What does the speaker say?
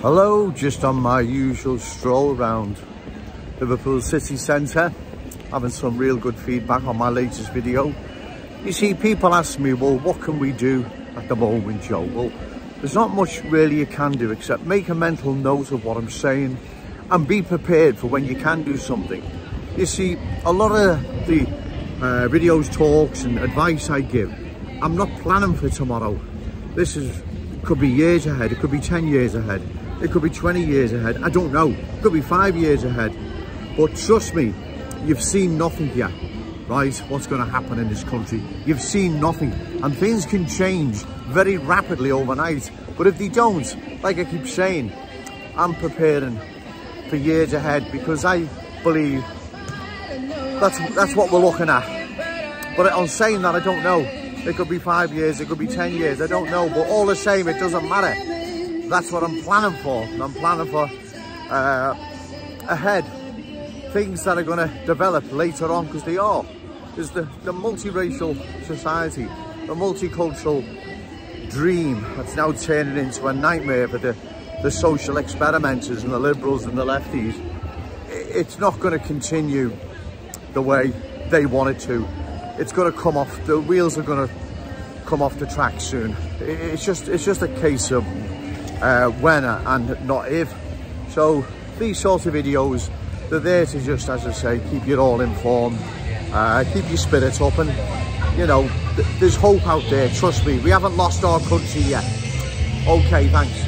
Hello, just on my usual stroll around Liverpool city centre, having some real good feedback on my latest video. You see, people ask me, well, what can we do at the moment, Joe? Well, there's not much really you can do except make a mental note of what I'm saying and be prepared for when you can do something. You see, a lot of the uh, videos, talks and advice I give, I'm not planning for tomorrow. This is could be years ahead, it could be 10 years ahead, it could be 20 years ahead, I don't know. It could be five years ahead. But trust me, you've seen nothing yet, right? What's going to happen in this country. You've seen nothing. And things can change very rapidly overnight. But if they don't, like I keep saying, I'm preparing for years ahead because I believe that's that's what we're looking at. But on saying that, I don't know. It could be five years, it could be 10 years, I don't know. But all the same, it doesn't matter. That's what I'm planning for. I'm planning for uh, ahead. Things that are going to develop later on because they are. There's the, the multiracial society, the multicultural dream that's now turning into a nightmare for the, the social experimenters and the liberals and the lefties. It's not going to continue the way they want it to. It's going to come off, the wheels are going to come off the track soon. It's just, it's just a case of uh, when and not if. So these sort of videos, they're there to just, as I say, keep you all informed, uh, keep your spirits up and, you know, th there's hope out there, trust me. We haven't lost our country yet. Okay, thanks.